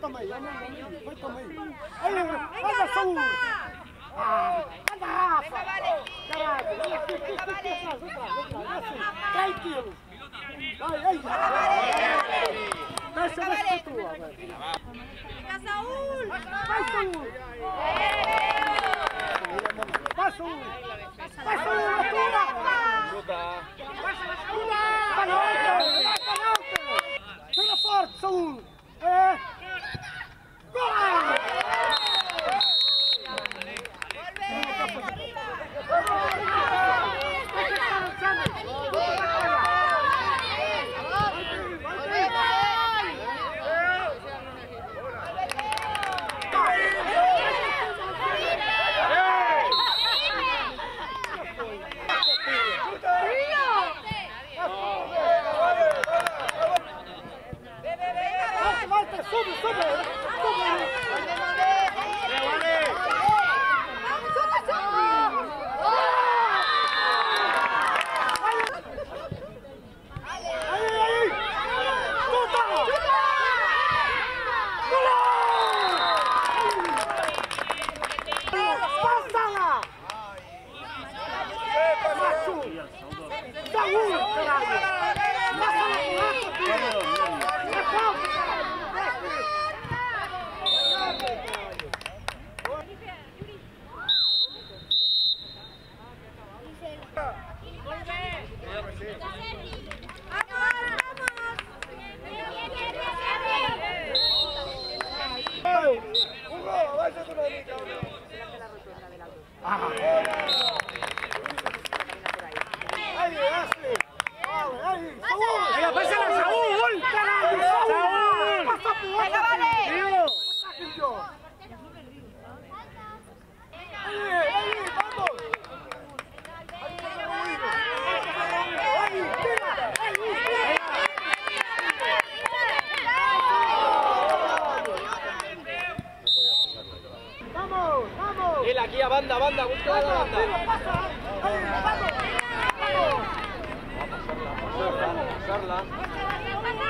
também, anda, anda, vai também. Aí, anda, saúde. Ah, anda, Rafa. Caralho, vem aqui, aqui, aqui, aqui, atrás, atrás, assim, 3 quilos. Ai, ai, Deixa, deixa a tua, velho. ¡Venga, Saúl! Vai, saúde. Sub sub. ¡Un ¡Hugo! ¡Hugo! ¡Váyase tu mamita, Hugo! Ah. banda, banda, busca la banda. Vamos a pasarla, a pasarla, a pasarla.